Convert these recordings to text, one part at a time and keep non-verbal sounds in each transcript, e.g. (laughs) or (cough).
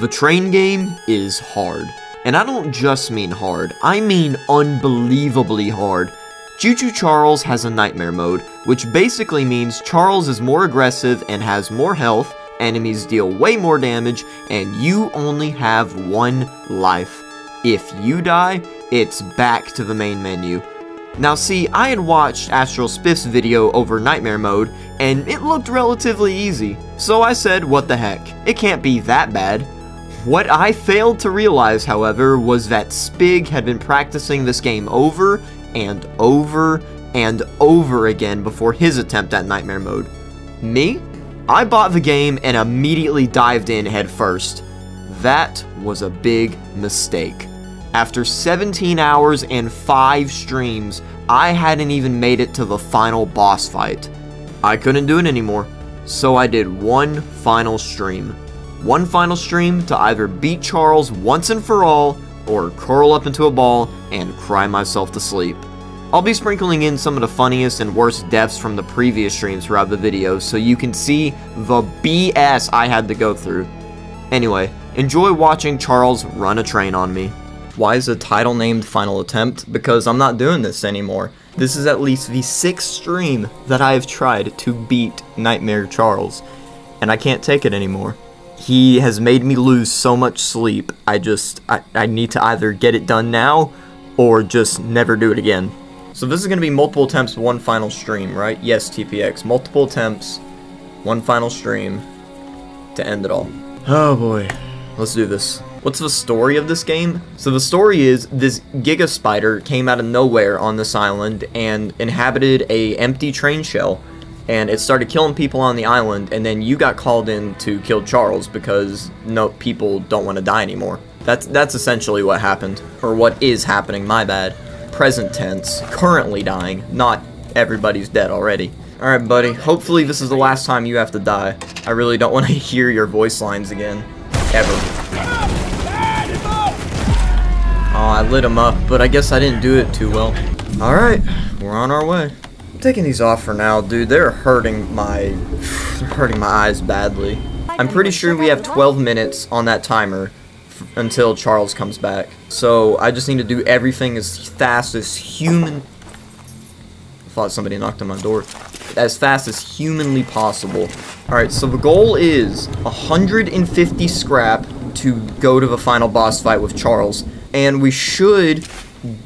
The train game is hard. And I don't just mean hard, I mean unbelievably hard. Choo Charles has a nightmare mode, which basically means Charles is more aggressive and has more health, enemies deal way more damage, and you only have one life. If you die, it's back to the main menu. Now see, I had watched Astral Spiff's video over Nightmare Mode, and it looked relatively easy. So I said, what the heck, it can't be that bad. What I failed to realize, however, was that Spig had been practicing this game over and over and over again before his attempt at Nightmare Mode. Me? I bought the game and immediately dived in headfirst. That was a big mistake. After 17 hours and 5 streams, I hadn't even made it to the final boss fight. I couldn't do it anymore, so I did one final stream. One final stream to either beat Charles once and for all, or curl up into a ball and cry myself to sleep. I'll be sprinkling in some of the funniest and worst deaths from the previous streams throughout the video so you can see the BS I had to go through. Anyway, enjoy watching Charles run a train on me. Why is the title named Final Attempt? Because I'm not doing this anymore. This is at least the sixth stream that I have tried to beat Nightmare Charles, and I can't take it anymore. He has made me lose so much sleep, I just, I, I need to either get it done now, or just never do it again. So this is going to be multiple attempts, one final stream, right? Yes, TPX. Multiple attempts, one final stream to end it all. Oh boy. Let's do this. What's the story of this game? So the story is this Giga Spider came out of nowhere on this island and inhabited a empty train shell and it started killing people on the island and then you got called in to kill Charles because no people don't want to die anymore. That's that's essentially what happened or what is happening, my bad. Present tense, currently dying, not everybody's dead already. Alright buddy, hopefully this is the last time you have to die. I really don't want to (laughs) hear your voice lines again. Ever. Oh, I lit him up, but I guess I didn't do it too well. Alright, we're on our way. I'm taking these off for now, dude. They're hurting my... (sighs) Hurting my eyes badly. I'm pretty sure we have 12 minutes on that timer until Charles comes back. So, I just need to do everything as fast as human... I thought somebody knocked on my door. As fast as humanly possible. Alright, so the goal is 150 scrap to go to the final boss fight with Charles and we should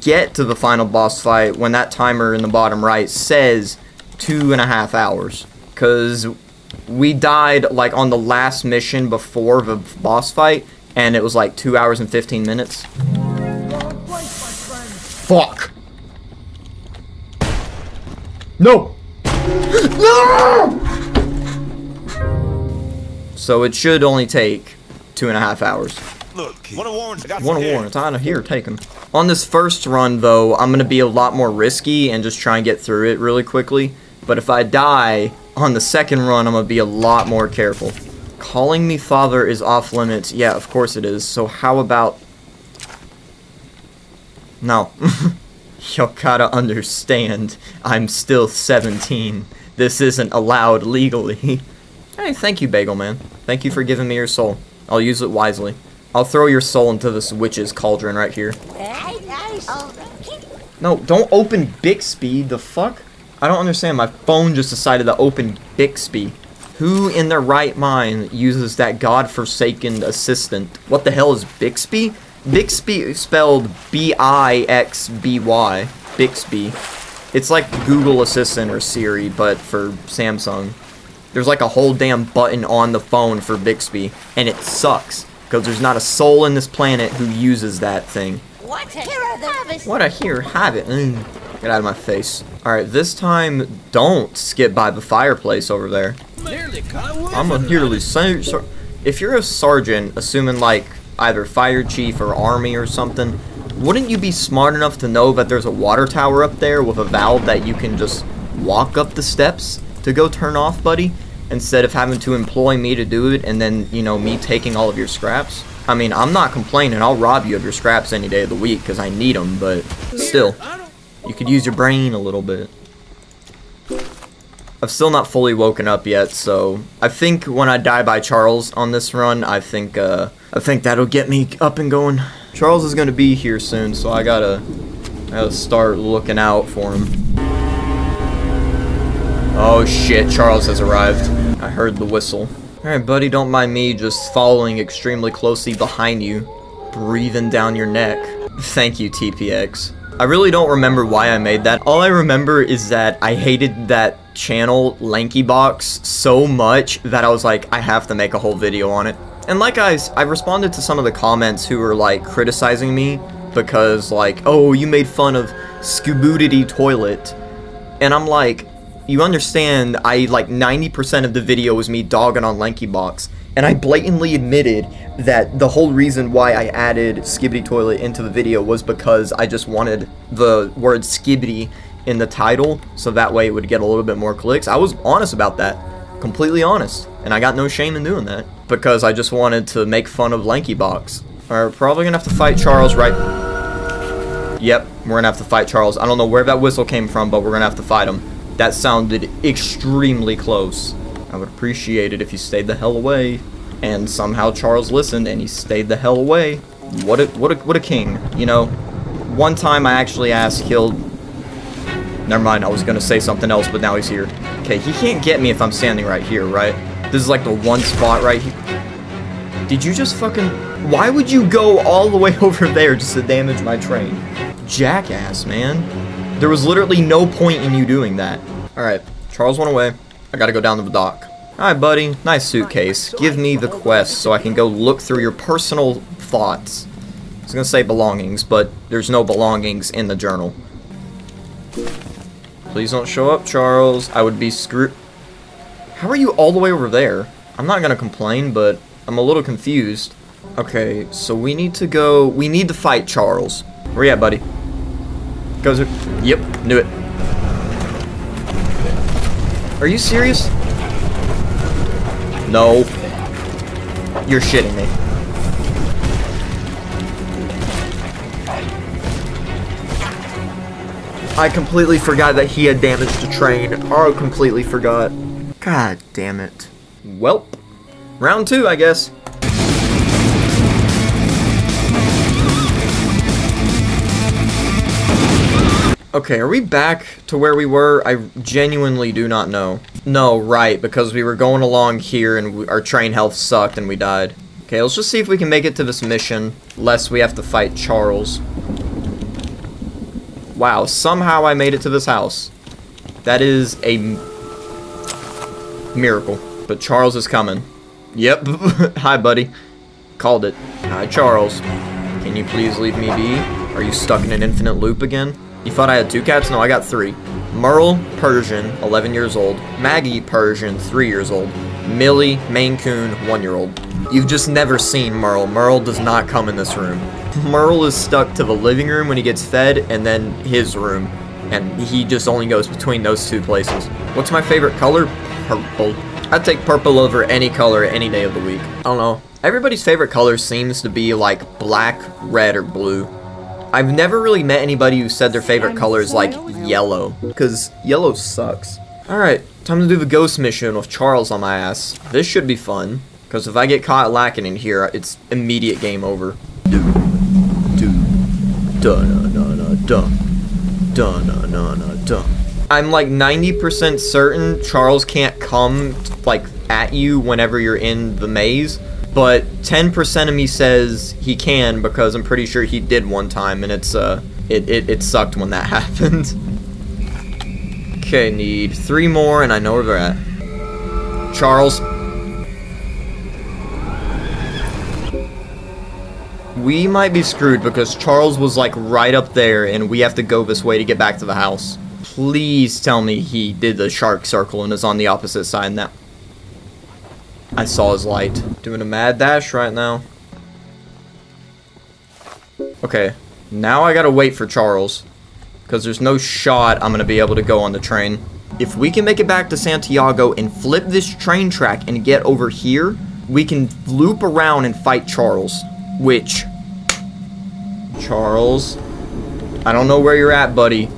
get to the final boss fight when that timer in the bottom right says two and a half hours. Because we died like on the last mission before the boss fight, and it was like two hours and 15 minutes. Fuck. No! no! So it should only take two and a half hours. Look, one of warrants. One of warrants. I know. Here, take them. On this first run, though, I'm gonna be a lot more risky and just try and get through it really quickly. But if I die on the second run, I'm gonna be a lot more careful. Calling me father is off limits. Yeah, of course it is. So how about? No. (laughs) you gotta understand. I'm still 17. This isn't allowed legally. (laughs) hey, thank you, Bagel Man. Thank you for giving me your soul. I'll use it wisely. I'll throw your soul into this witch's cauldron right here. No, don't open Bixby. The fuck? I don't understand. My phone just decided to open Bixby. Who in their right mind uses that godforsaken assistant? What the hell is Bixby? Bixby spelled B-I-X-B-Y. Bixby. It's like Google Assistant or Siri, but for Samsung. There's like a whole damn button on the phone for Bixby, and it sucks. Because there's not a soul in this planet who uses that thing. What a hero habit! What a hero habit! Mm. Get out of my face. Alright, this time, don't skip by the fireplace over there. I'm a yearly sergeant. If you're a sergeant, assuming like either fire chief or army or something, wouldn't you be smart enough to know that there's a water tower up there with a valve that you can just walk up the steps to go turn off, buddy? Instead of having to employ me to do it and then, you know, me taking all of your scraps. I mean, I'm not complaining. I'll rob you of your scraps any day of the week because I need them, but still, you could use your brain a little bit. I've still not fully woken up yet, so I think when I die by Charles on this run, I think uh, I think that'll get me up and going. Charles is gonna be here soon, so I gotta, I gotta start looking out for him. Oh shit, Charles has arrived. I heard the whistle. Alright, buddy, don't mind me just following extremely closely behind you, breathing down your neck. Thank you, TPX. I really don't remember why I made that. All I remember is that I hated that channel, Lanky Box, so much that I was like, I have to make a whole video on it. And like I, I responded to some of the comments who were like criticizing me because like, oh, you made fun of Skibidi Toilet. And I'm like, you understand, I like 90% of the video was me dogging on Lanky Box. And I blatantly admitted that the whole reason why I added Skibidi Toilet into the video was because I just wanted the word Skibidi in the title, so that way it would get a little bit more clicks. I was honest about that. Completely honest. And I got no shame in doing that. Because I just wanted to make fun of Lanky Box. Alright, probably gonna have to fight Charles right... Yep, we're gonna have to fight Charles. I don't know where that whistle came from, but we're gonna have to fight him. That sounded extremely close. I would appreciate it if you stayed the hell away. And somehow Charles listened and he stayed the hell away. What a, what a, what a king, you know? One time I actually asked killed. Never mind, I was gonna say something else, but now he's here. Okay, he can't get me if I'm standing right here, right? This is like the one spot right here. Did you just fucking... Why would you go all the way (laughs) over there just to damage my train? Jackass, man. There was literally no point in you doing that. Alright, Charles went away. I gotta go down to the dock. Alright, buddy. Nice suitcase. Give me the quest so I can go look through your personal thoughts. I was gonna say belongings, but there's no belongings in the journal. Please don't show up, Charles. I would be screwed. How are you all the way over there? I'm not gonna complain, but I'm a little confused. Okay, so we need to go... We need to fight Charles. Where you at, buddy? Goes... Yep, knew it. Are you serious? No. You're shitting me. I completely forgot that he had damaged a train. Oh, completely forgot. God damn it. Welp. Round two, I guess. Okay, are we back to where we were? I genuinely do not know. No, right, because we were going along here and we, our train health sucked and we died. Okay, let's just see if we can make it to this mission, lest we have to fight Charles. Wow, somehow I made it to this house. That is a miracle. But Charles is coming. Yep. (laughs) Hi, buddy. Called it. Hi, Charles. Can you please leave me be? Are you stuck in an infinite loop again? You thought I had two cats? No, I got three. Merle, Persian, 11 years old. Maggie, Persian, 3 years old. Millie, Maine Coon, 1 year old. You've just never seen Merle. Merle does not come in this room. Merle is stuck to the living room when he gets fed, and then his room. And he just only goes between those two places. What's my favorite color? Purple. I'd take purple over any color any day of the week. I don't know. Everybody's favorite color seems to be like black, red, or blue. I've never really met anybody who said their favorite color is like yellow, because yellow sucks. Alright, time to do the ghost mission with Charles on my ass. This should be fun, because if I get caught lacking in here, it's immediate game over. Do, do, da na na na da na na. I'm like 90% certain Charles can't come like at you whenever you're in the maze but 10% of me says he can because I'm pretty sure he did one time and it's uh it, it, it sucked when that (laughs) happened. okay, need three more and I know where they're at. Charles. We might be screwed because Charles was like right up there and we have to go this way to get back to the house. Please tell me he did the shark circle and is on the opposite side now. I saw his light. Doing a mad dash right now. Okay, now I gotta wait for Charles. Because there's no shot I'm gonna be able to go on the train. If we can make it back to Santiago and flip this train track and get over here, we can loop around and fight Charles. Which... Charles... I don't know where you're at, buddy.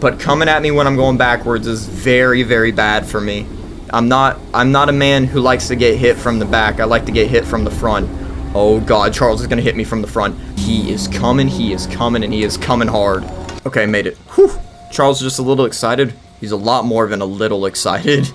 but coming at me when I'm going backwards is very, very bad for me. I'm not I'm not a man who likes to get hit from the back. I like to get hit from the front. Oh god, Charles is gonna hit me from the front. He is coming, he is coming, and he is coming hard. Okay, made it. Whew. Charles is just a little excited. He's a lot more than a little excited.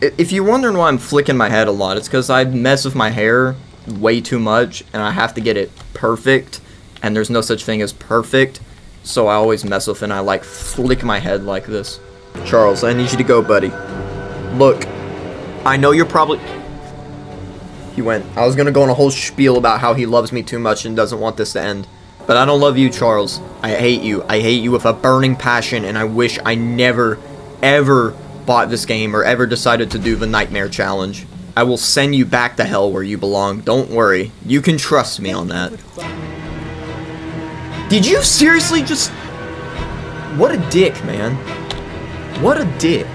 If you're wondering why I'm flicking my head a lot, it's because I mess with my hair way too much, and I have to get it perfect, and there's no such thing as perfect, so I always mess with it, and I like flick my head like this. Charles, I need you to go, buddy. Look, I know you're probably... He went. I was gonna go on a whole spiel about how he loves me too much and doesn't want this to end. But I don't love you, Charles. I hate you. I hate you with a burning passion, and I wish I never, ever bought this game or ever decided to do the Nightmare Challenge. I will send you back to hell where you belong. Don't worry. You can trust me on that. Did you seriously just... What a dick, man. What a dick.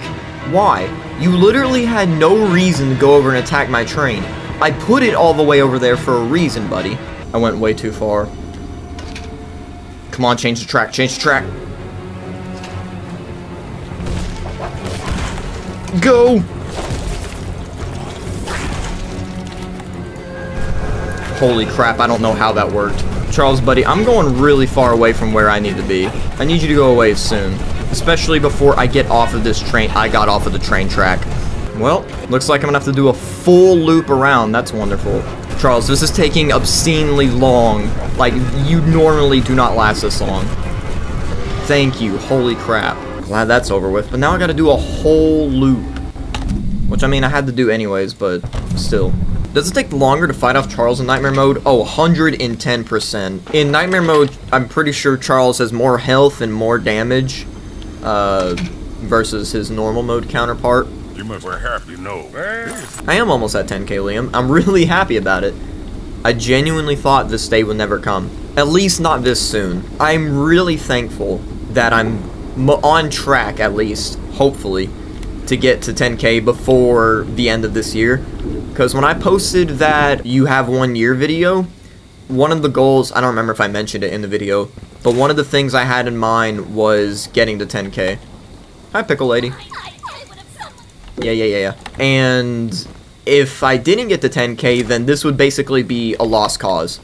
Why? You literally had no reason to go over and attack my train. I put it all the way over there for a reason, buddy. I went way too far. Come on, change the track, change the track. Go! Holy crap, I don't know how that worked. Charles, buddy, I'm going really far away from where I need to be. I need you to go away soon. Especially before I get off of this train. I got off of the train track. Well, looks like I'm gonna have to do a full loop around. That's wonderful. Charles, this is taking obscenely long. Like, you normally do not last this long. Thank you. Holy crap. Glad that's over with. But now I gotta do a whole loop. Which, I mean, I had to do anyways, but still. Does it take longer to fight off Charles in Nightmare Mode? Oh, 110%. In Nightmare Mode, I'm pretty sure Charles has more health and more damage uh, versus his normal mode counterpart. You must be happy, no. I am almost at 10k, Liam. I'm really happy about it. I genuinely thought this day would never come. At least not this soon. I'm really thankful that I'm on track, at least, hopefully, to get to 10k before the end of this year. Because when I posted that you have one year video, one of the goals, I don't remember if I mentioned it in the video, but one of the things I had in mind was getting to 10k. Hi, Pickle Lady. Yeah, yeah, yeah, yeah. And if I didn't get to 10k, then this would basically be a lost cause.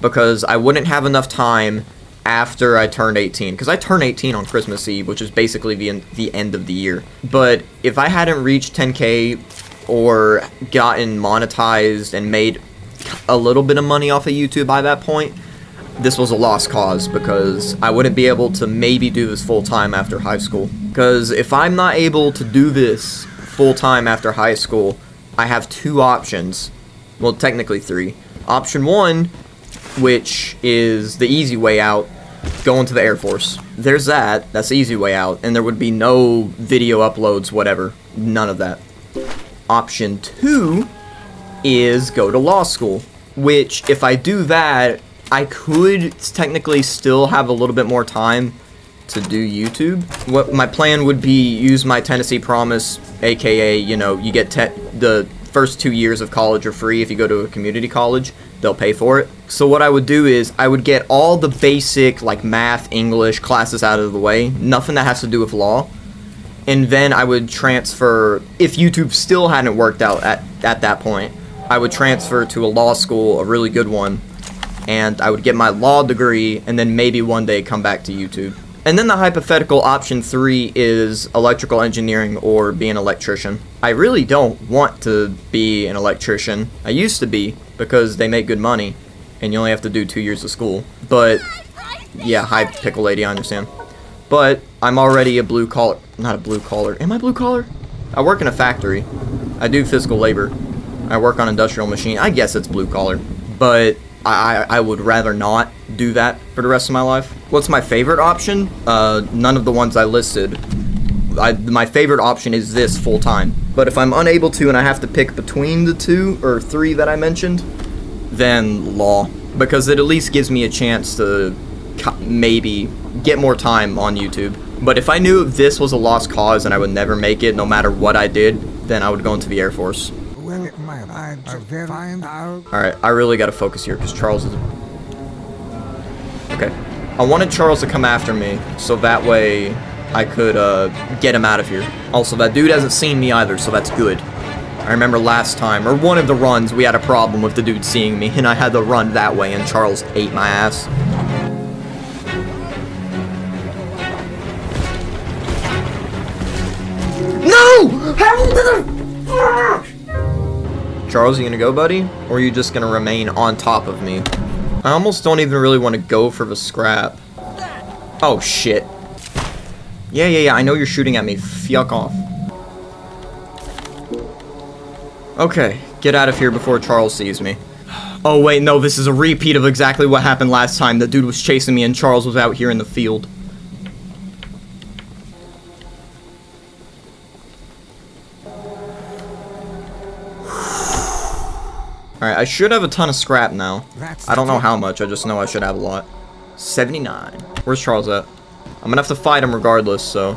Because I wouldn't have enough time after I turned 18. Because I turned 18 on Christmas Eve, which is basically the, the end of the year. But if I hadn't reached 10k or gotten monetized and made a little bit of money off of YouTube by that point, this was a lost cause because I wouldn't be able to maybe do this full time after high school. Because if I'm not able to do this full time after high school, I have two options. Well, technically three. Option one, which is the easy way out, going to the Air Force. There's that. That's the easy way out. And there would be no video uploads, whatever. None of that. Option two is go to law school. Which, if I do that, I could technically still have a little bit more time to do YouTube. What my plan would be use my Tennessee Promise, aka, you know, you get the first two years of college are free if you go to a community college. They'll pay for it. So what I would do is I would get all the basic like math, English classes out of the way, nothing that has to do with law. And then I would transfer if YouTube still hadn't worked out at at that point. I would transfer to a law school, a really good one, and I would get my law degree and then maybe one day come back to YouTube. And then the hypothetical option three is electrical engineering or be an electrician. I really don't want to be an electrician. I used to be because they make good money and you only have to do two years of school. But yeah, hi pickle lady, I understand. But I'm already a blue collar, not a blue collar. Am I blue collar? I work in a factory. I do physical labor. I work on industrial machine. I guess it's blue collar. But I, I would rather not do that for the rest of my life. What's my favorite option? Uh, none of the ones I listed. I, my favorite option is this full time. But if I'm unable to and I have to pick between the two or three that I mentioned, then law. Because it at least gives me a chance to maybe get more time on YouTube. But if I knew this was a lost cause and I would never make it no matter what I did, then I would go into the Air Force. Alright, I really gotta focus here because Charles is... Okay. I wanted Charles to come after me, so that way I could uh, get him out of here. Also, that dude hasn't seen me either, so that's good. I remember last time, or one of the runs, we had a problem with the dude seeing me, and I had to run that way, and Charles ate my ass. Charles, you gonna go, buddy? Or are you just gonna remain on top of me? I almost don't even really want to go for the scrap. Oh, shit. Yeah, yeah, yeah, I know you're shooting at me. Fuck off. Okay, get out of here before Charles sees me. Oh, wait, no, this is a repeat of exactly what happened last time. The dude was chasing me and Charles was out here in the field. Alright, I should have a ton of scrap now. I don't know how much, I just know I should have a lot. 79. Where's Charles at? I'm gonna have to fight him regardless, so...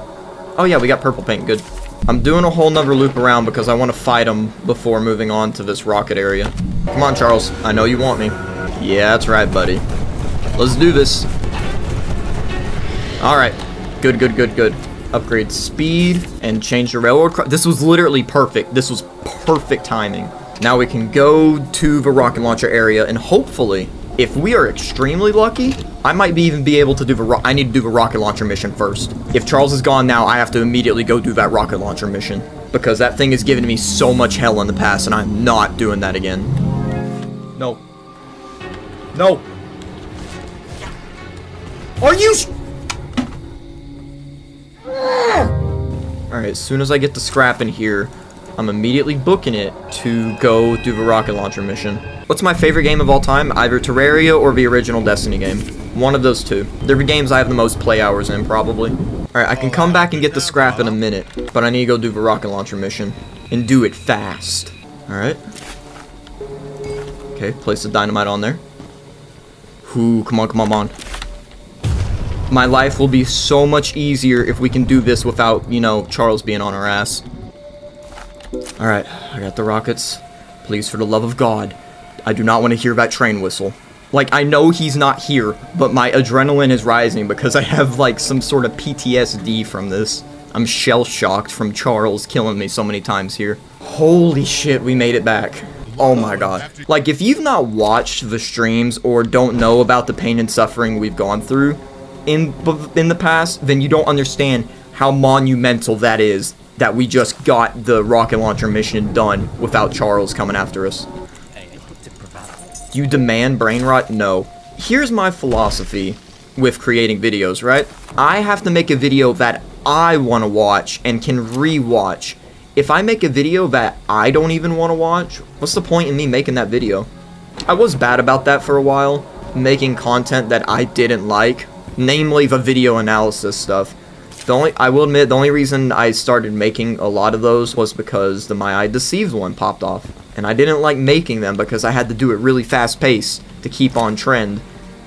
Oh yeah, we got purple paint, good. I'm doing a whole nother loop around because I want to fight him before moving on to this rocket area. Come on, Charles. I know you want me. Yeah, that's right, buddy. Let's do this. Alright. Good, good, good, good. Upgrade speed and change the railroad. This was literally perfect. This was perfect timing. Now we can go to the rocket launcher area and hopefully, if we are extremely lucky, I might be even be able to do the I need to do the rocket launcher mission first. If Charles is gone now, I have to immediately go do that rocket launcher mission. Because that thing has given me so much hell in the past and I'm not doing that again. No. No. Are you Alright, as soon as I get the scrap in here, I'm immediately booking it to go do the rocket launcher mission. What's my favorite game of all time? Either Terraria or the original Destiny game. One of those two. They're the games I have the most play hours in, probably. Alright, I can come back and get the scrap in a minute, but I need to go do the rocket launcher mission. And do it fast. Alright. Okay, place the dynamite on there. Ooh, come on, come on, come on. My life will be so much easier if we can do this without, you know, Charles being on our ass. Alright, I got the rockets. Please, for the love of God, I do not want to hear that train whistle. Like, I know he's not here, but my adrenaline is rising because I have, like, some sort of PTSD from this. I'm shell-shocked from Charles killing me so many times here. Holy shit, we made it back. Oh my god. Like, if you've not watched the streams or don't know about the pain and suffering we've gone through in, in the past, then you don't understand how monumental that is that we just got the rocket launcher mission done without Charles coming after us. You demand brain rot? No. Here's my philosophy with creating videos, right? I have to make a video that I want to watch and can re-watch. If I make a video that I don't even want to watch, what's the point in me making that video? I was bad about that for a while, making content that I didn't like, namely the video analysis stuff. The only, I will admit, the only reason I started making a lot of those was because the My Eye Deceived one popped off. And I didn't like making them because I had to do it really fast paced to keep on trend.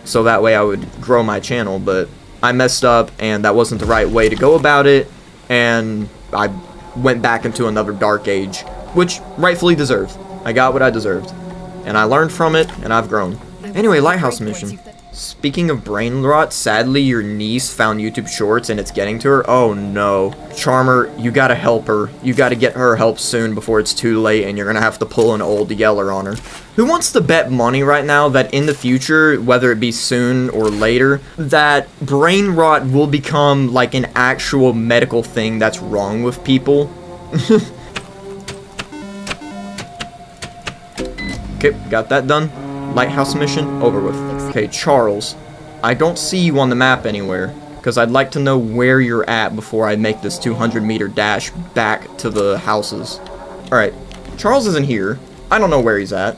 So that way I would grow my channel, but I messed up and that wasn't the right way to go about it. And I went back into another dark age, which rightfully deserved. I got what I deserved. And I learned from it, and I've grown. Anyway, Lighthouse Mission. Speaking of brain rot, sadly your niece found YouTube Shorts and it's getting to her. Oh no. Charmer, you gotta help her. You gotta get her help soon before it's too late and you're gonna have to pull an old Yeller on her. Who wants to bet money right now that in the future, whether it be soon or later, that brain rot will become like an actual medical thing that's wrong with people? (laughs) okay, got that done. Lighthouse mission over with. Okay, Charles, I don't see you on the map anywhere, because I'd like to know where you're at before I make this 200 meter dash back to the houses. Alright, Charles isn't here. I don't know where he's at.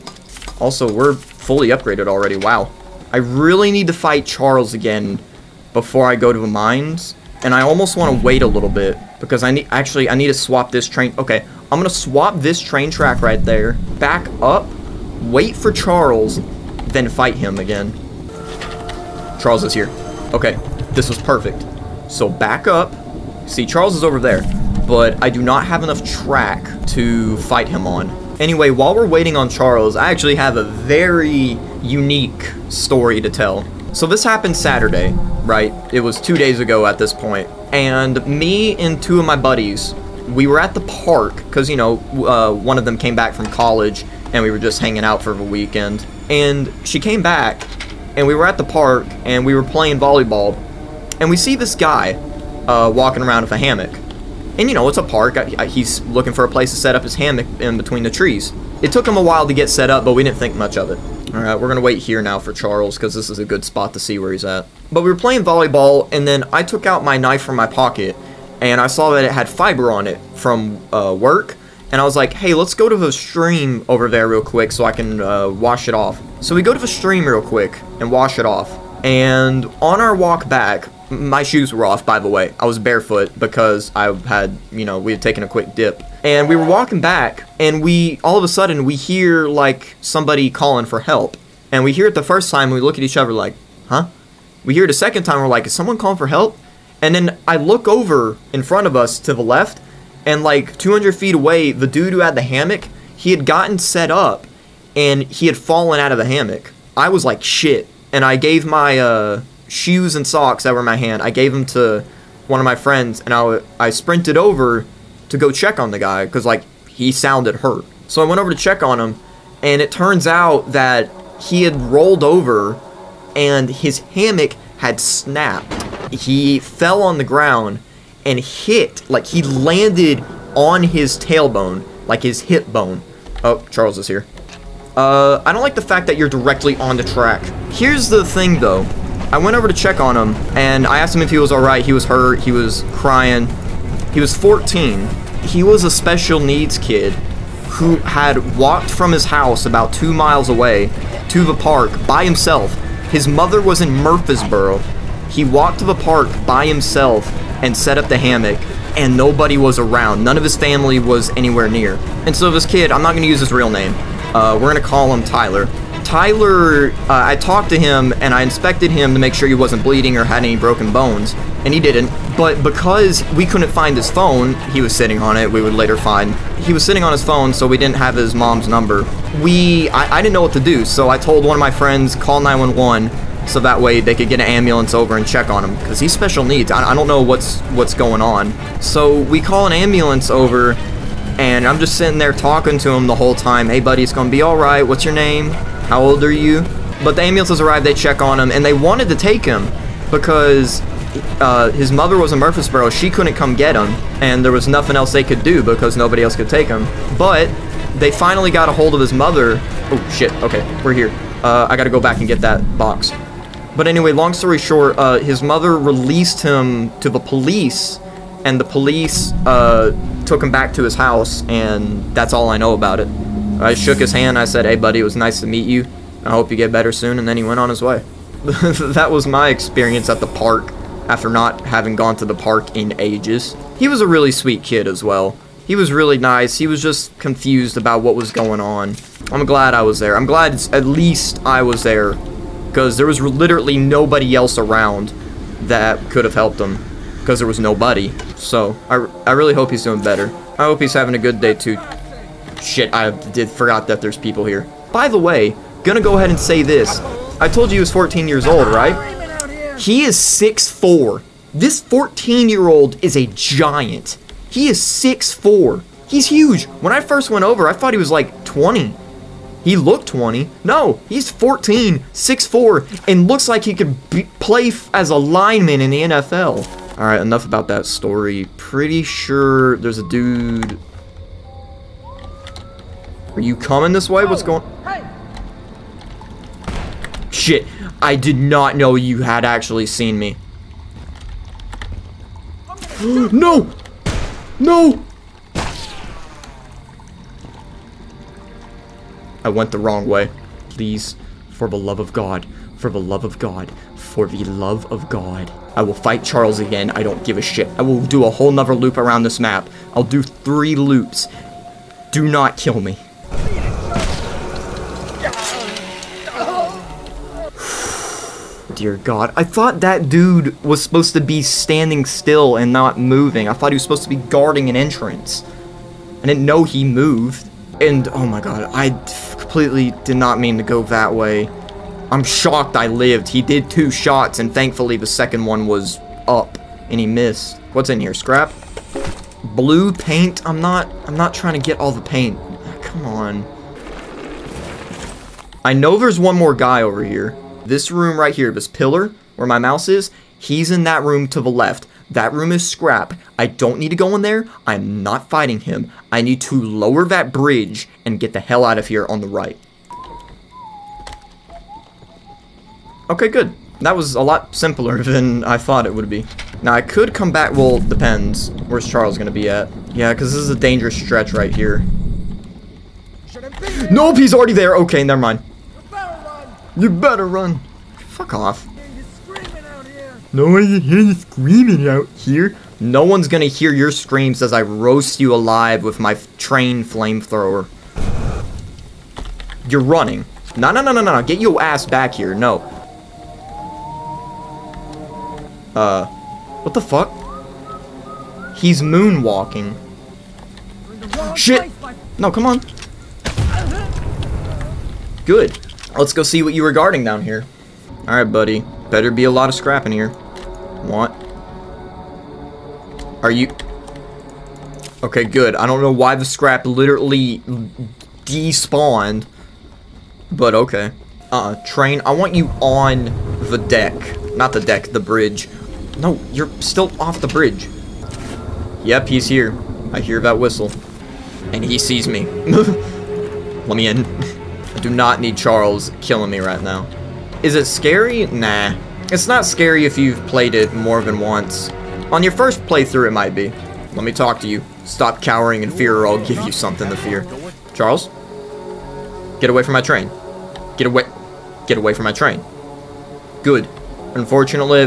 Also, we're fully upgraded already, wow. I really need to fight Charles again before I go to the mines, and I almost want to wait a little bit, because I need, actually, I need to swap this train, okay, I'm to swap this train track right there, back up, wait for Charles, then fight him again. Charles is here. Okay, this was perfect. So back up. See, Charles is over there, but I do not have enough track to fight him on. Anyway, while we're waiting on Charles, I actually have a very unique story to tell. So this happened Saturday, right? It was two days ago at this point. And me and two of my buddies, we were at the park because, you know, uh, one of them came back from college and we were just hanging out for the weekend. And she came back and we were at the park and we were playing volleyball. And we see this guy uh, walking around with a hammock. And you know, it's a park. He's looking for a place to set up his hammock in between the trees. It took him a while to get set up, but we didn't think much of it. Alright, we're gonna wait here now for Charles, because this is a good spot to see where he's at. But we were playing volleyball, and then I took out my knife from my pocket, and I saw that it had fiber on it from uh, work, and I was like, hey, let's go to the stream over there real quick so I can uh, wash it off. So we go to the stream real quick and wash it off. And on our walk back, my shoes were off, by the way. I was barefoot because I had, you know, we had taken a quick dip. And we were walking back, and we, all of a sudden, we hear, like, somebody calling for help. And we hear it the first time, we look at each other like, huh? We hear it a second time, we're like, is someone calling for help? And then I look over in front of us to the left, and like 200 feet away, the dude who had the hammock, he had gotten set up, and he had fallen out of the hammock. I was like, shit. And I gave my, uh, shoes and socks that were in my hand. I gave them to one of my friends, and I, I sprinted over to go check on the guy because like he sounded hurt. So I went over to check on him, and it turns out that he had rolled over, and his hammock had snapped. He fell on the ground and hit like he landed on his tailbone, like his hip bone. Oh, Charles is here. Uh, I don't like the fact that you're directly on the track. Here's the thing though. I went over to check on him, and I asked him if he was alright. He was hurt, he was crying. He was 14. He was a special needs kid who had walked from his house about two miles away to the park by himself. His mother was in Murfreesboro. He walked to the park by himself and set up the hammock, and nobody was around. None of his family was anywhere near. And so this kid, I'm not going to use his real name. Uh, we're going to call him Tyler. Tyler, uh, I talked to him and I inspected him to make sure he wasn't bleeding or had any broken bones, and he didn't. But because we couldn't find his phone, he was sitting on it, we would later find. He was sitting on his phone, so we didn't have his mom's number. We, I, I didn't know what to do, so I told one of my friends, call 911, so that way they could get an ambulance over and check on him, because he's special needs. I, I don't know what's, what's going on. So we call an ambulance over, and I'm just sitting there talking to him the whole time. Hey buddy, it's gonna be alright, what's your name? How old are you? But the ambulances arrived, they check on him, and they wanted to take him because uh, his mother was in Murfreesboro. She couldn't come get him, and there was nothing else they could do because nobody else could take him. But they finally got a hold of his mother. Oh, shit. Okay, we're here. Uh, I gotta go back and get that box. But anyway, long story short, uh, his mother released him to the police, and the police uh, took him back to his house, and that's all I know about it. I shook his hand. I said, hey, buddy, it was nice to meet you. I hope you get better soon. And then he went on his way. (laughs) that was my experience at the park after not having gone to the park in ages. He was a really sweet kid as well. He was really nice. He was just confused about what was going on. I'm glad I was there. I'm glad at least I was there because there was literally nobody else around that could have helped him because there was nobody. So I, I really hope he's doing better. I hope he's having a good day too. Shit, I did forgot that there's people here. By the way, gonna go ahead and say this. I told you he was 14 years old, right? He is 6'4". This 14-year-old is a giant. He is 6'4". He's huge. When I first went over, I thought he was like 20. He looked 20. No, he's 14, 6'4", and looks like he could be, play as a lineman in the NFL. Alright, enough about that story. Pretty sure there's a dude are you coming this way? What's going... On? Shit. I did not know you had actually seen me. (gasps) no! No! I went the wrong way. Please, for the love of God, for the love of God, for the love of God. I will fight Charles again. I don't give a shit. I will do a whole nother loop around this map. I'll do three loops. Do not kill me. (sighs) dear God. I thought that dude was supposed to be standing still and not moving. I thought he was supposed to be guarding an entrance. I didn't know he moved. And, oh my god, I completely did not mean to go that way. I'm shocked I lived. He did two shots, and thankfully the second one was up, and he missed. What's in here? Scrap? Blue paint? I'm not, I'm not trying to get all the paint. Come on. I know there's one more guy over here. This room right here, this pillar where my mouse is, he's in that room to the left. That room is scrap. I don't need to go in there. I'm not fighting him. I need to lower that bridge and get the hell out of here on the right. Okay, good. That was a lot simpler (laughs) than I thought it would be. Now, I could come back. Well, depends. Where's Charles going to be at? Yeah, because this is a dangerous stretch right here. Nope, he's already there. Okay, never mind. You better run. Fuck off. No one can hear you screaming out here. No one's gonna hear your screams as I roast you alive with my train flamethrower. You're running. No, no, no, no, no. Get your ass back here. No. Uh, what the fuck? He's moonwalking. Shit! No, come on. Good. Let's go see what you were guarding down here. Alright, buddy. Better be a lot of scrap in here. What? Are you... Okay, good. I don't know why the scrap literally despawned. But okay. Uh, train, I want you on the deck. Not the deck, the bridge. No, you're still off the bridge. Yep, he's here. I hear that whistle. And he sees me. (laughs) Let me in. (laughs) I do not need Charles killing me right now. Is it scary? Nah. It's not scary if you've played it more than once. On your first playthrough, it might be. Let me talk to you. Stop cowering in fear or I'll give you something to fear. Charles? Get away from my train. Get away. Get away from my train. Good. Unfortunately,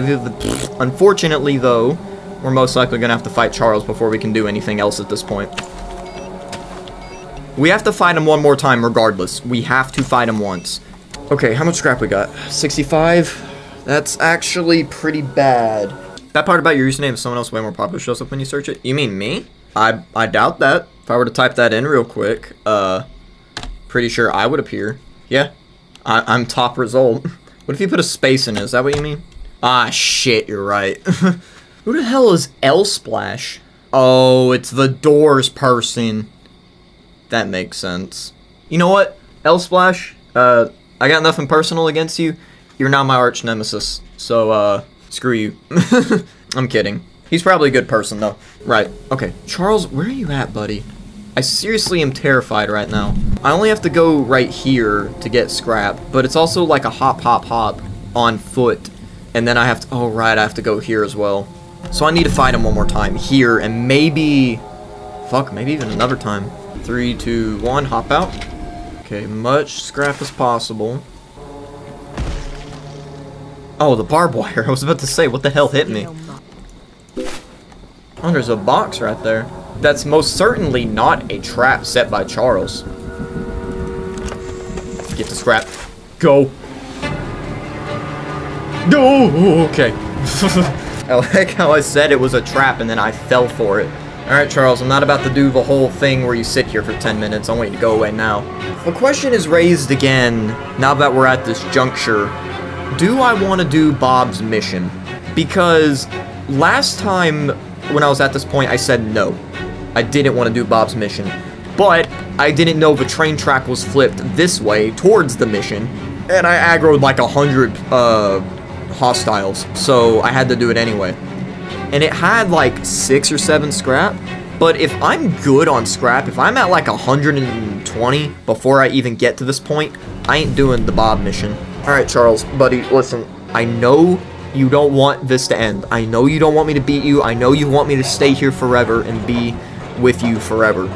unfortunately though, we're most likely going to have to fight Charles before we can do anything else at this point. We have to fight him one more time regardless. We have to fight him once. Okay, how much scrap we got? 65? That's actually pretty bad. That part about your username, someone else way more popular shows up when you search it. You mean me? I I doubt that. If I were to type that in real quick, uh, pretty sure I would appear. Yeah, I, I'm top result. (laughs) What if you put a space in it? Is that what you mean? Ah, shit, you're right. (laughs) Who the hell is L Splash? Oh, it's the doors person. That makes sense. You know what, L Splash? Uh, I got nothing personal against you. You're not my arch nemesis, so uh, screw you. (laughs) I'm kidding. He's probably a good person though. Right. Okay. Charles, where are you at, buddy? I seriously am terrified right now. I only have to go right here to get scrap, but it's also like a hop, hop, hop on foot. And then I have to, oh right, I have to go here as well. So I need to fight him one more time here and maybe, fuck, maybe even another time. Three, two, one, hop out. Okay, much scrap as possible. Oh, the barbed wire. (laughs) I was about to say, what the hell hit me? Oh, there's a box right there. That's most certainly not a trap set by Charles. Get the scrap. Go. Go. Okay. (laughs) I like how I said it was a trap and then I fell for it. Alright, Charles, I'm not about to do the whole thing where you sit here for 10 minutes. I want you to go away now. The question is raised again, now that we're at this juncture. Do I want to do Bob's mission? Because last time when I was at this point, I said no. I didn't want to do Bob's mission. But I didn't know the train track was flipped this way towards the mission. And I aggroed like a hundred uh, hostiles. So I had to do it anyway. And it had like six or seven scrap. But if I'm good on scrap, if I'm at like 120 before I even get to this point, I ain't doing the Bob mission. Alright, Charles, buddy, listen. I know you don't want this to end. I know you don't want me to beat you. I know you want me to stay here forever and be with you forever.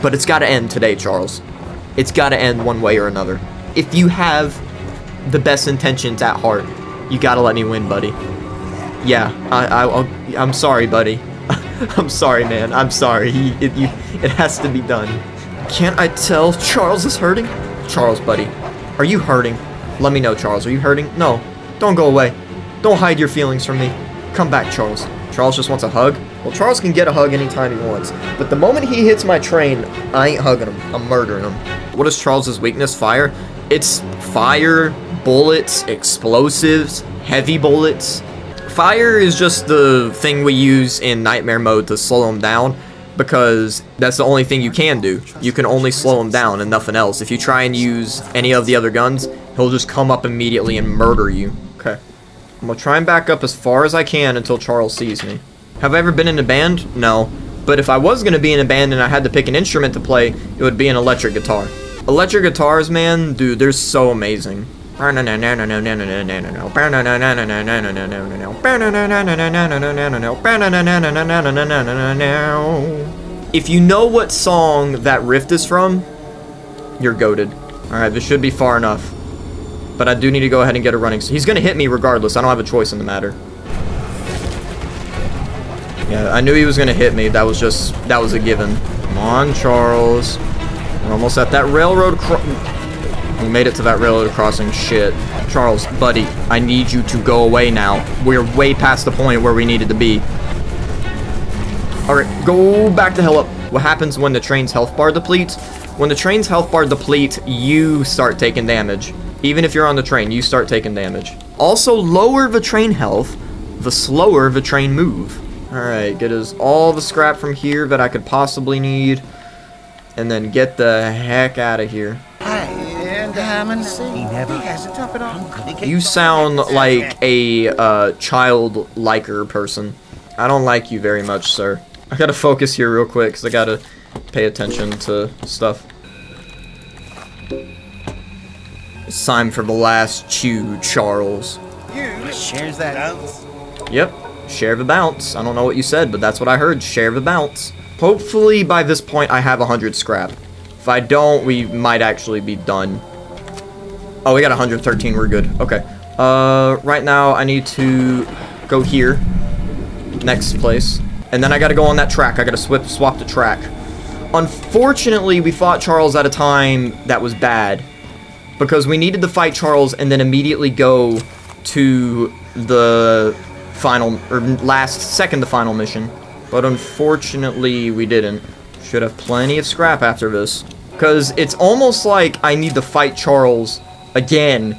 But it's got to end today, Charles. It's got to end one way or another. If you have the best intentions at heart, you got to let me win, buddy. Yeah, I, I, I'm sorry, buddy. (laughs) I'm sorry, man. I'm sorry. He, it, you, it has to be done. Can't I tell Charles is hurting? Charles, buddy, are you hurting? Let me know, Charles. Are you hurting? No. Don't go away. Don't hide your feelings from me. Come back, Charles. Charles just wants a hug? Well, Charles can get a hug anytime he wants. But the moment he hits my train, I ain't hugging him. I'm murdering him. What is Charles's weakness? Fire? It's fire, bullets, explosives, heavy bullets. Fire is just the thing we use in nightmare mode to slow him down because that's the only thing you can do. You can only slow him down and nothing else. If you try and use any of the other guns, he'll just come up immediately and murder you. Okay. I'm gonna try and back up as far as I can until Charles sees me. Have I ever been in a band? No. But if I was gonna be in a band and I had to pick an instrument to play, it would be an electric guitar. Electric guitars, man, dude, they're so amazing. If you know what song that riff is from, you're goaded. Alright, this should be far enough. But I do need to go ahead and get a running. He's going to hit me regardless. I don't have a choice in the matter. Yeah, I knew he was going to hit me. That was just, that was a given. Come on, Charles. We're almost at that railroad We made it to that railroad crossing. Shit. Charles, buddy, I need you to go away now. We're way past the point where we needed to be. Alright, go back the hell up. What happens when the train's health bar depletes? When the train's health bar depletes, you start taking damage. Even if you're on the train, you start taking damage. Also, lower the train health, the slower the train move. Alright, get us all the scrap from here that I could possibly need. And then get the heck out of here. You sound like a uh, child liker person. I don't like you very much, sir. I gotta focus here real quick because I gotta pay attention to stuff. It's time for the last chew, Charles. You shares that bounce. Yep, share the bounce. I don't know what you said, but that's what I heard. Share the bounce. Hopefully by this point I have a 100 scrap. If I don't, we might actually be done. Oh, we got 113. We're good. Okay. Uh, right now I need to go here. Next place. And then I gotta go on that track. I gotta swap, swap the track. Unfortunately, we fought Charles at a time that was bad. Because we needed to fight Charles and then immediately go to the final, or last, second to final mission. But unfortunately, we didn't. Should have plenty of scrap after this. Because it's almost like I need to fight Charles again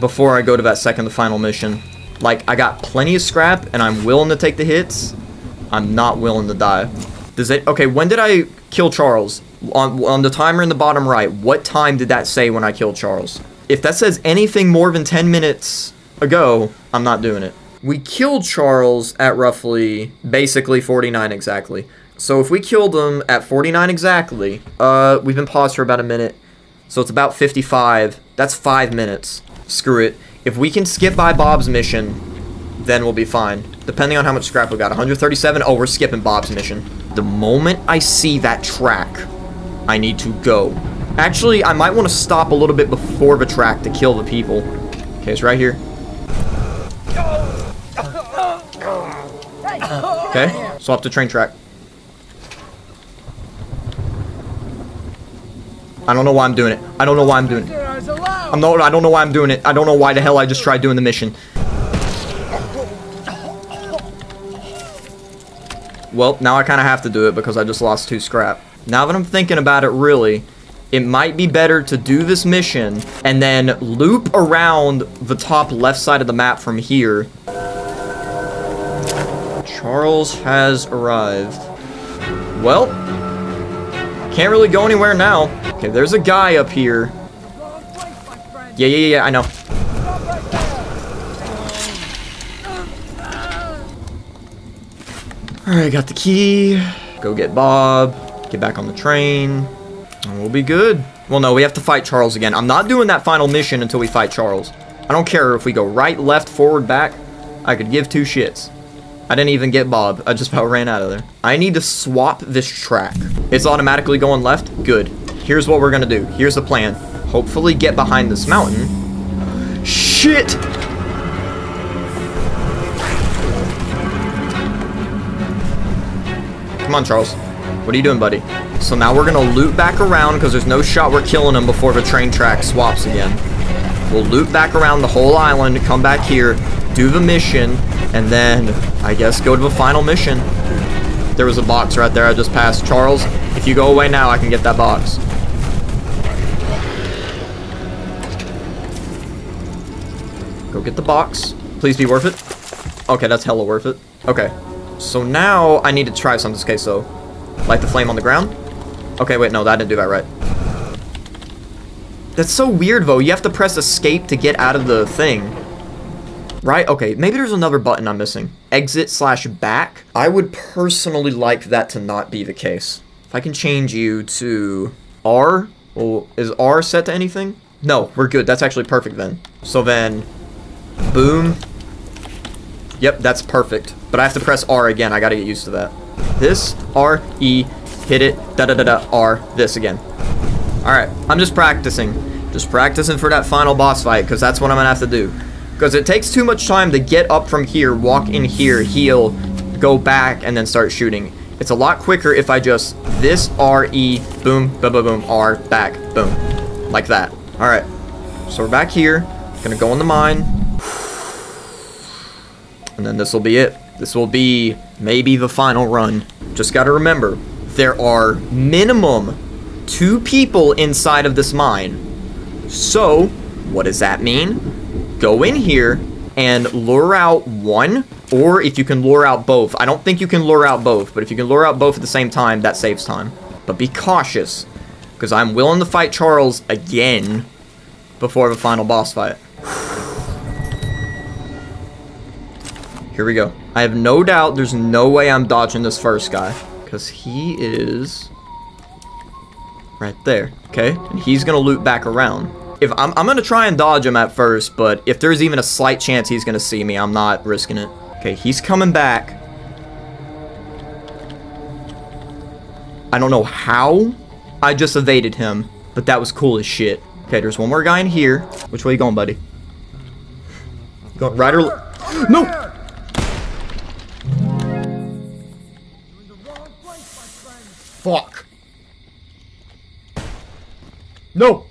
before I go to that second to final mission. Like, I got plenty of scrap, and I'm willing to take the hits. I'm not willing to die. Does it... Okay, when did I kill Charles? On, on the timer in the bottom right, what time did that say when I killed Charles? If that says anything more than 10 minutes ago, I'm not doing it. We killed Charles at roughly, basically 49 exactly. So if we killed him at 49 exactly, uh, we've been paused for about a minute. So it's about 55. That's five minutes. Screw it. If we can skip by Bob's mission, then we'll be fine. Depending on how much scrap we got. 137? Oh, we're skipping Bob's mission. The moment I see that track, I need to go. Actually, I might want to stop a little bit before the track to kill the people. Okay, it's right here. Okay, swap to train track. I don't know why I'm doing it. I don't know why I'm doing it. I'm not, I don't know why I'm doing it. I don't know why the hell I just tried doing the mission. Well, now I kind of have to do it because I just lost two scrap. Now that I'm thinking about it really, it might be better to do this mission and then loop around the top left side of the map from here. Charles has arrived. Well, can't really go anywhere now. Okay, there's a guy up here. Yeah, yeah, yeah, I know. Alright, got the key. Go get Bob. Get back on the train. And we'll be good. Well, no, we have to fight Charles again. I'm not doing that final mission until we fight Charles. I don't care if we go right, left, forward, back. I could give two shits. I didn't even get Bob. I just about ran out of there. I need to swap this track. It's automatically going left? Good. Here's what we're gonna do. Here's the plan. Hopefully get behind this mountain. Shit! Come on, Charles. What are you doing, buddy? So now we're gonna loop back around because there's no shot we're killing him before the train track swaps again. We'll loop back around the whole island, come back here, do the mission, and then, I guess, go to the final mission. There was a box right there I just passed. Charles, if you go away now, I can get that box. Get the box. Please be worth it. Okay, that's hella worth it. Okay. So now I need to try something case, though. Light the flame on the ground. Okay, wait, no, that didn't do that right. That's so weird, though. You have to press escape to get out of the thing. Right? Okay, maybe there's another button I'm missing. Exit slash back. I would personally like that to not be the case. If I can change you to R. Well, is R set to anything? No, we're good. That's actually perfect then. So then, boom. Yep, that's perfect. But I have to press R again. I gotta get used to that. This, R, E, hit it, da-da-da-da, R, this again. Alright, I'm just practicing. Just practicing for that final boss fight, because that's what I'm gonna have to do. Because it takes too much time to get up from here, walk in here, heal, go back, and then start shooting. It's a lot quicker if I just this R E boom boom boom boom R back boom like that. All right, so we're back here. Gonna go in the mine, and then this will be it. This will be maybe the final run. Just gotta remember, there are minimum two people inside of this mine. So, what does that mean? go in here and lure out one, or if you can lure out both. I don't think you can lure out both, but if you can lure out both at the same time, that saves time. But be cautious, because I'm willing to fight Charles again before the final boss fight. Here we go. I have no doubt there's no way I'm dodging this first guy, because he is right there, okay? And he's going to loop back around if I'm, I'm gonna try and dodge him at first, but if there's even a slight chance he's gonna see me, I'm not risking it. Okay, he's coming back. I don't know how I just evaded him, but that was cool as shit. Okay, there's one more guy in here. Which way you going, buddy? Going right or No! Fuck. No!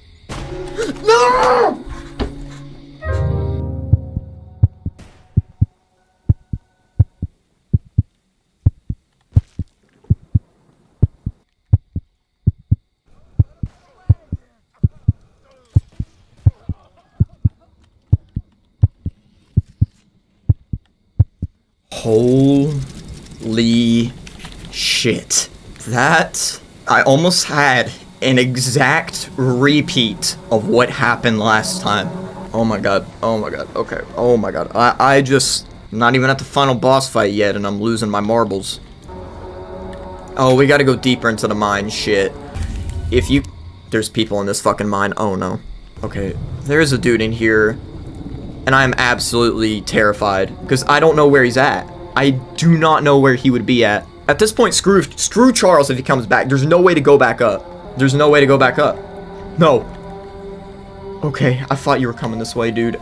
No! Holy shit. That I almost had an exact repeat of what happened last time. Oh my god. Oh my god. Okay. Oh my god. I, I just... not even at the final boss fight yet, and I'm losing my marbles. Oh, we gotta go deeper into the mine. Shit. If you... There's people in this fucking mine. Oh no. Okay. There's a dude in here. And I am absolutely terrified. Because I don't know where he's at. I do not know where he would be at. At this point, screw, screw Charles if he comes back. There's no way to go back up. There's no way to go back up. No. Okay, I thought you were coming this way, dude.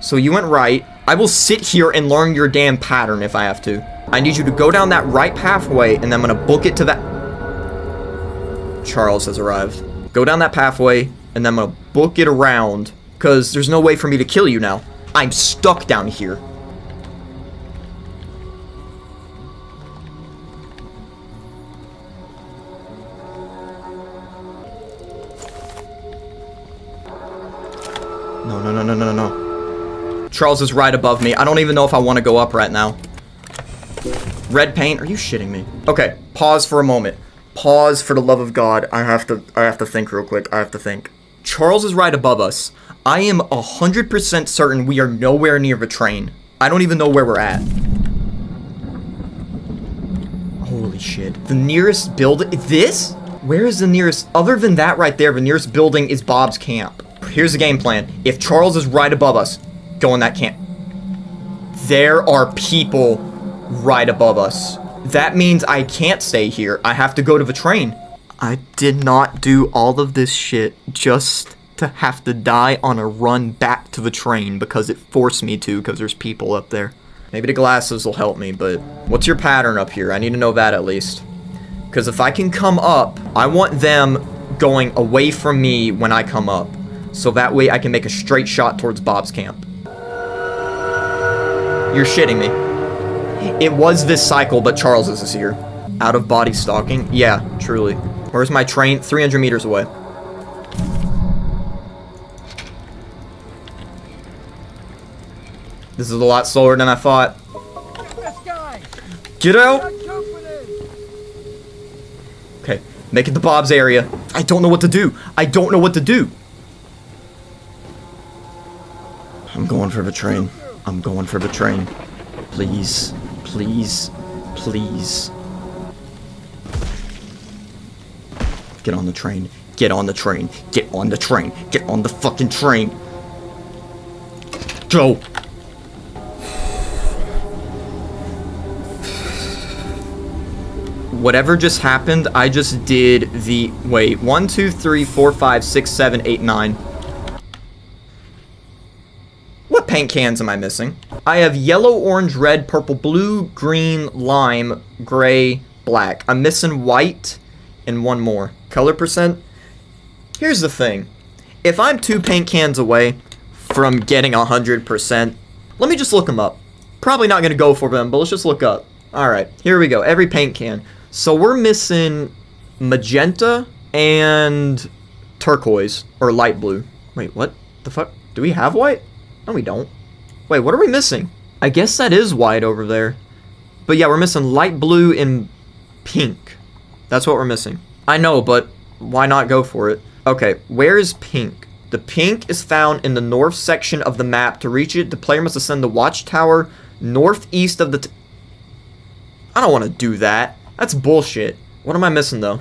So you went right. I will sit here and learn your damn pattern if I have to. I need you to go down that right pathway, and then I'm gonna book it to that... Charles has arrived. Go down that pathway, and then I'm gonna book it around, because there's no way for me to kill you now. I'm stuck down here. No, no, no, no, no. Charles is right above me. I don't even know if I want to go up right now. Red paint? Are you shitting me? Okay, pause for a moment. Pause for the love of God. I have to I have to think real quick. I have to think. Charles is right above us. I am 100% certain we are nowhere near the train. I don't even know where we're at. Holy shit. The nearest building... This? Where is the nearest... Other than that right there, the nearest building is Bob's camp. Here's the game plan. If Charles is right above us, go in that camp. There are people right above us. That means I can't stay here. I have to go to the train. I did not do all of this shit just to have to die on a run back to the train because it forced me to because there's people up there. Maybe the glasses will help me, but what's your pattern up here? I need to know that at least. Because if I can come up, I want them going away from me when I come up so that way I can make a straight shot towards Bob's camp. You're shitting me. It was this cycle, but Charles is here. Out of body stalking? Yeah, truly. Where's my train? 300 meters away. This is a lot slower than I thought. Get out! Okay, make it the Bob's area. I don't know what to do. I don't know what to do. I'm going for the train. I'm going for the train. Please. Please. Please. Get on the train. Get on the train. Get on the train. Get on the fucking train. Go! Whatever just happened, I just did the... Wait, 1, 2, 3, 4, 5, 6, 7, 8, 9. Paint cans am I missing? I have yellow, orange, red, purple, blue, green, lime, gray, black. I'm missing white and one more. Color percent? Here's the thing. If I'm two paint cans away from getting 100%, let me just look them up. Probably not going to go for them, but let's just look up. Alright, here we go. Every paint can. So we're missing magenta and turquoise, or light blue. Wait, what the fuck? Do we have white? No, we don't. Wait, what are we missing? I guess that is white over there. But yeah, we're missing light blue and pink. That's what we're missing. I know, but why not go for it? Okay, where is pink? The pink is found in the north section of the map. To reach it, the player must ascend the watchtower northeast of the... I don't want to do that. That's bullshit. What am I missing, though?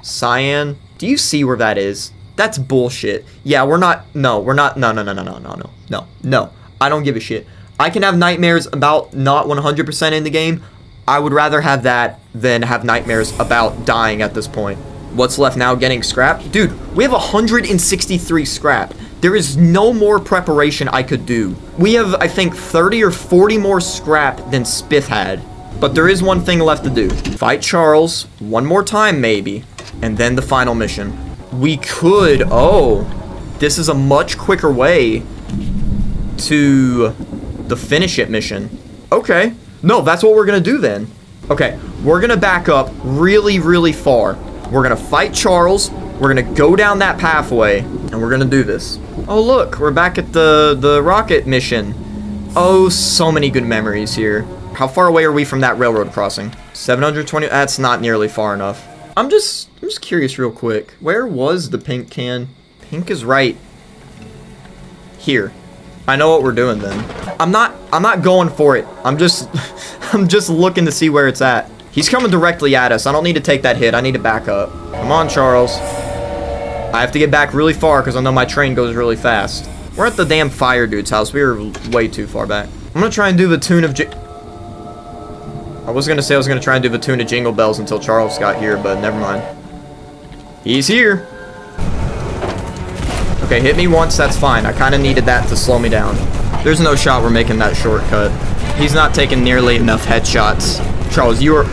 Cyan? Do you see where that is? That's bullshit. Yeah, we're not... No, we're not... No, no, no, no, no, no, no. No, no. I don't give a shit. I can have nightmares about not 100% in the game. I would rather have that than have nightmares about dying at this point. What's left now? Getting scrap? Dude, we have 163 scrap. There is no more preparation I could do. We have, I think, 30 or 40 more scrap than Spiff had. But there is one thing left to do. Fight Charles one more time, maybe. And then the final mission. We could... Oh. This is a much quicker way to the finish it mission. Okay. No, that's what we're going to do then. Okay, we're going to back up really, really far. We're going to fight Charles. We're going to go down that pathway, and we're going to do this. Oh, look, we're back at the, the rocket mission. Oh, so many good memories here. How far away are we from that railroad crossing? 720, that's not nearly far enough. I'm just, I'm just curious real quick. Where was the pink can? Pink is right here. I know what we're doing then. I'm not I'm not going for it. I'm just (laughs) I'm just looking to see where it's at. He's coming directly at us. I don't need to take that hit. I need to back up. Come on, Charles. I have to get back really far because I know my train goes really fast. We're at the damn fire dude's house. We were way too far back. I'm gonna try and do the tune of J I was gonna say I was gonna try and do the tune of Jingle Bells until Charles got here, but never mind. He's here. Okay, hit me once, that's fine. I kind of needed that to slow me down. There's no shot we're making that shortcut. He's not taking nearly enough headshots. Charles, you are...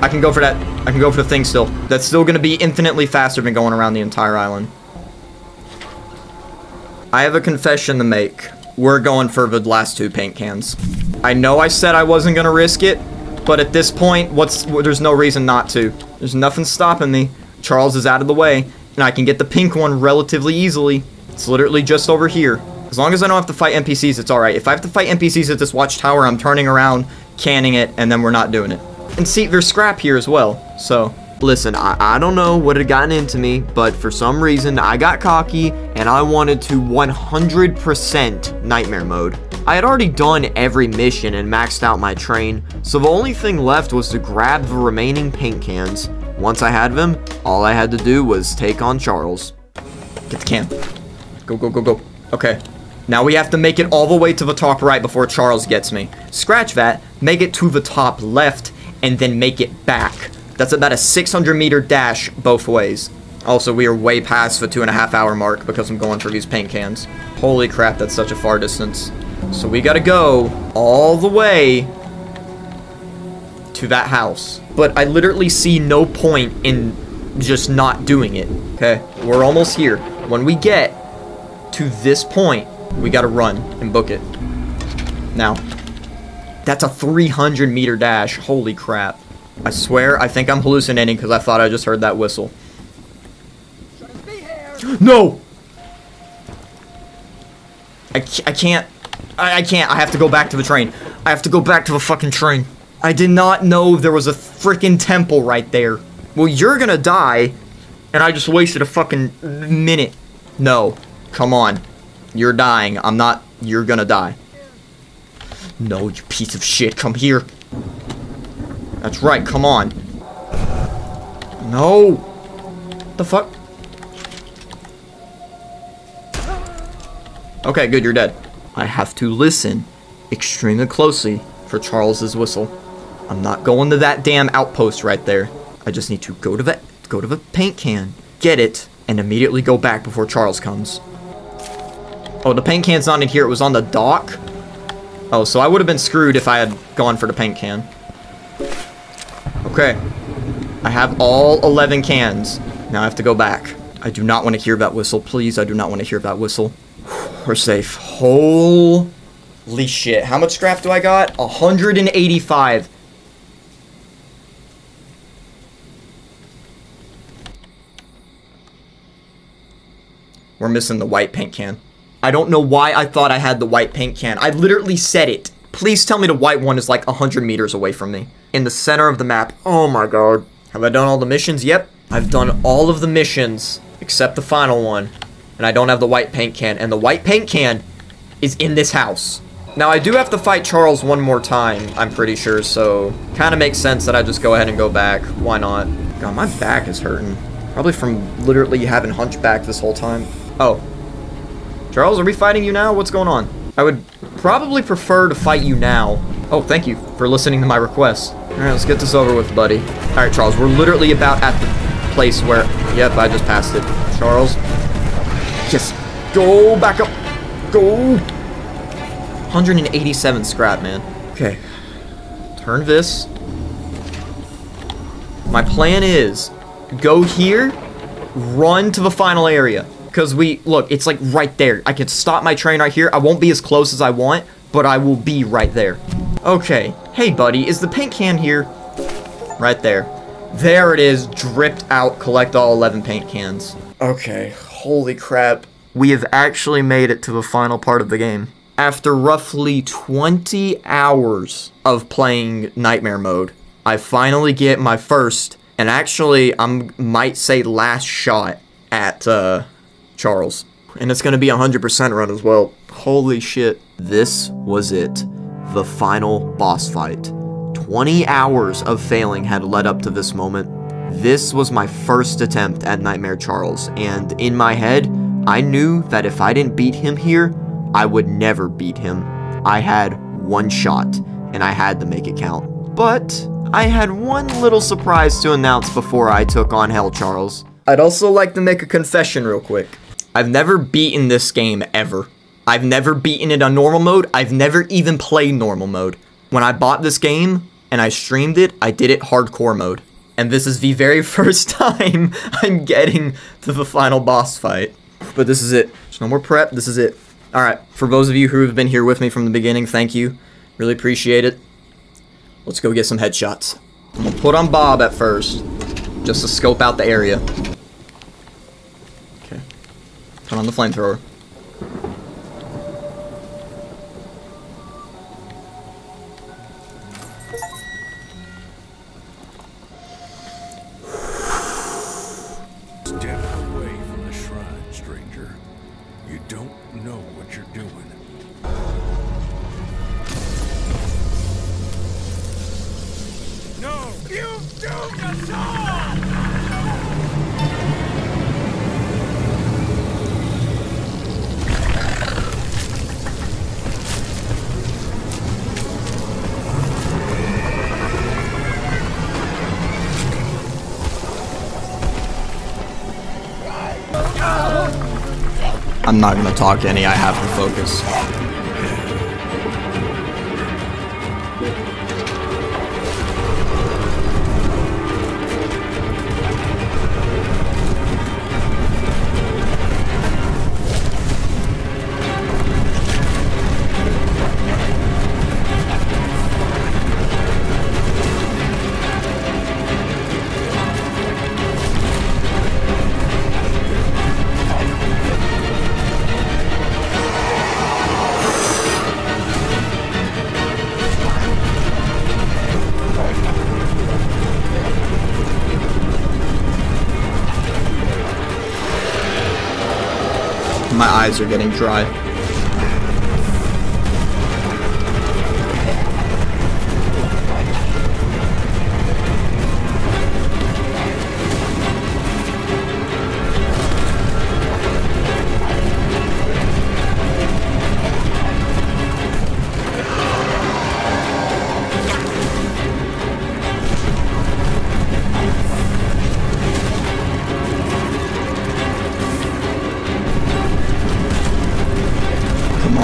I can go for that. I can go for the thing still. That's still going to be infinitely faster than going around the entire island. I have a confession to make. We're going for the last two paint cans. I know I said I wasn't to risk it, but at this point, what's there's no reason not to. There's nothing stopping me. Charles is out of the way. And I can get the pink one relatively easily. It's literally just over here. As long as I don't have to fight NPCs, it's alright. If I have to fight NPCs at this watchtower, I'm turning around, canning it, and then we're not doing it. And see, there's scrap here as well, so... Listen, I, I don't know what had gotten into me, but for some reason, I got cocky, and I wanted to 100% Nightmare Mode. I had already done every mission and maxed out my train, so the only thing left was to grab the remaining paint cans, once I had them, all I had to do was take on Charles. Get the can. Go, go, go, go. Okay. Now we have to make it all the way to the top right before Charles gets me. Scratch that, make it to the top left, and then make it back. That's about a 600 meter dash both ways. Also, we are way past the two and a half hour mark because I'm going for these paint cans. Holy crap, that's such a far distance. So we gotta go all the way to that house but I literally see no point in just not doing it. Okay, we're almost here. When we get to this point, we gotta run and book it. Now, that's a 300 meter dash. Holy crap. I swear, I think I'm hallucinating because I thought I just heard that whistle. No! I, I can't, I, I can't. I have to go back to the train. I have to go back to the fucking train. I did not know there was a freaking temple right there. Well, you're gonna die, and I just wasted a fucking minute. No. Come on. You're dying. I'm not. You're gonna die. No, you piece of shit. Come here. That's right. Come on. No. The fuck? Okay, good. You're dead. I have to listen extremely closely for Charles's whistle. I'm not going to that damn outpost right there. I just need to go to the go to the paint can, get it, and immediately go back before Charles comes. Oh, the paint can's not in here. It was on the dock. Oh, so I would have been screwed if I had gone for the paint can. Okay. I have all 11 cans. Now I have to go back. I do not want to hear that whistle. Please, I do not want to hear that whistle. We're safe. Holy shit. How much scrap do I got? 185. We're missing the white paint can. I don't know why I thought I had the white paint can. I literally said it. Please tell me the white one is like 100 meters away from me. In the center of the map. Oh my god. Have I done all the missions? Yep. I've done all of the missions except the final one. And I don't have the white paint can. And the white paint can is in this house. Now, I do have to fight Charles one more time, I'm pretty sure, so kind of makes sense that I just go ahead and go back. Why not? God, my back is hurting. Probably from literally having hunchback this whole time. Oh. Charles, are we fighting you now? What's going on? I would probably prefer to fight you now. Oh, thank you for listening to my request. Alright, let's get this over with, buddy. Alright, Charles, we're literally about at the place where... Yep, I just passed it. Charles. Yes. Go back up. Go. 187 scrap, man. Okay. Turn this. My plan is go here, run to the final area. Because we, look, it's like right there. I can stop my train right here. I won't be as close as I want, but I will be right there. Okay. Hey, buddy, is the paint can here? Right there. There it is, dripped out. Collect all 11 paint cans. Okay, holy crap. We have actually made it to the final part of the game. After roughly 20 hours of playing Nightmare Mode, I finally get my first, and actually, I might say last shot at, uh, Charles. And it's gonna be a 100% run as well. Holy shit. This was it. The final boss fight. 20 hours of failing had led up to this moment. This was my first attempt at Nightmare Charles, and in my head, I knew that if I didn't beat him here, I would never beat him. I had one shot, and I had to make it count. But I had one little surprise to announce before I took on Hell Charles. I'd also like to make a confession real quick. I've never beaten this game ever. I've never beaten it on normal mode. I've never even played normal mode. When I bought this game and I streamed it, I did it hardcore mode. And this is the very (laughs) first time I'm getting to the final boss fight. But this is it. There's no more prep. This is it. Alright, for those of you who have been here with me from the beginning, thank you. Really appreciate it. Let's go get some headshots. I'm gonna put on Bob at first, just to scope out the area. Okay. Turn on the flamethrower. You've! I'm not gonna talk any, I have to focus. Eyes are getting dry.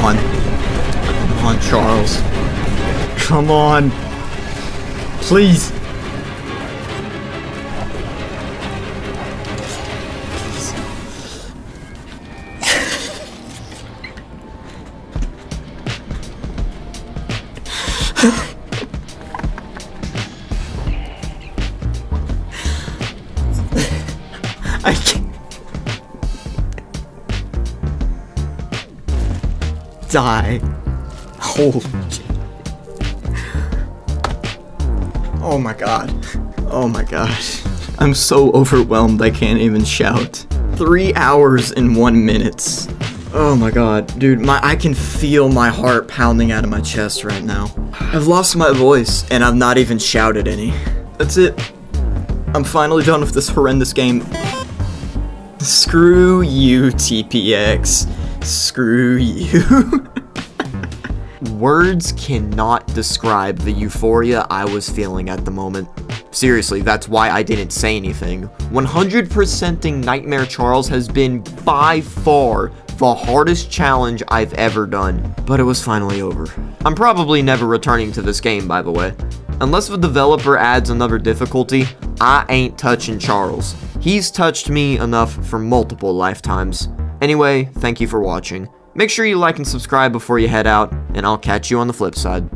On. Come on, Charles. Come on. Please. Die. Holy. Oh my god. Oh my gosh. I'm so overwhelmed I can't even shout. Three hours and one minutes. Oh my god. Dude, my I can feel my heart pounding out of my chest right now. I've lost my voice and I've not even shouted any. That's it. I'm finally done with this horrendous game. Screw you, TPX. Screw you. (laughs) Words cannot describe the euphoria I was feeling at the moment. Seriously, that's why I didn't say anything. 100%ing Nightmare Charles has been by far the hardest challenge I've ever done, but it was finally over. I'm probably never returning to this game, by the way. Unless the developer adds another difficulty, I ain't touching Charles. He's touched me enough for multiple lifetimes. Anyway, thank you for watching. Make sure you like and subscribe before you head out, and I'll catch you on the flip side.